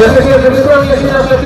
Gracias,